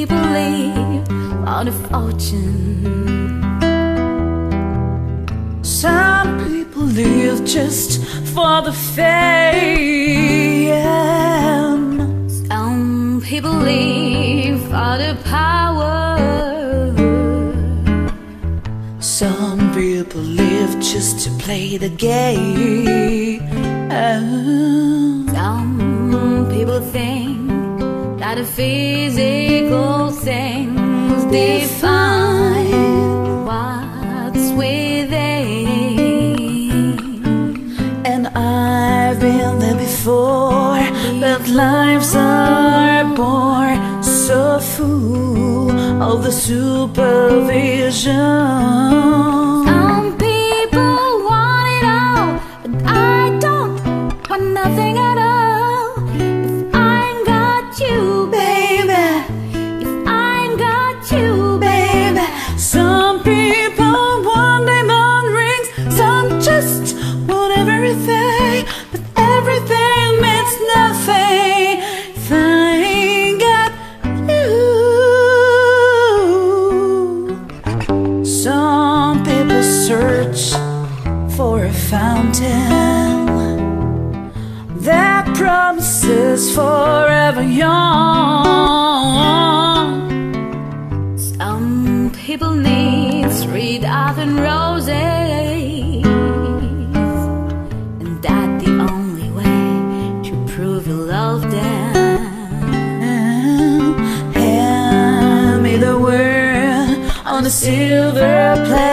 people live on a fortune. Some people live just for the fame. Some people live for the power. Some people live just to play the game. Some people think the physical things define what's within. And I've been there before, but lives are born so full of the supervision. Just want everything, but everything means nothing ain't got you. Some people search for a fountain that promises forever young. Some people need three dozen roses, them. Hand me the world on a silver platter,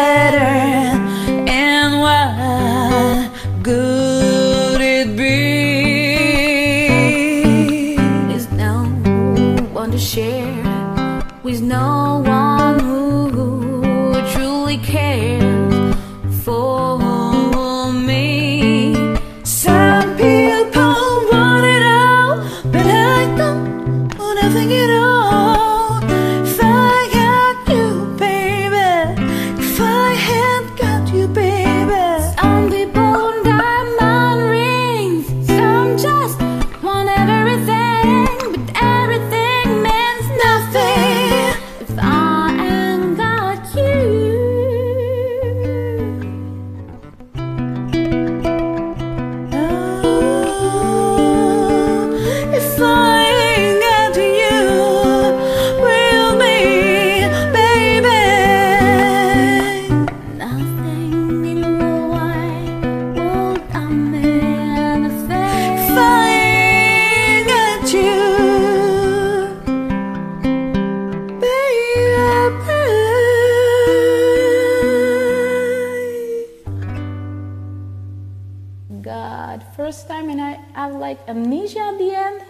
God, first time and I have like amnesia at the end.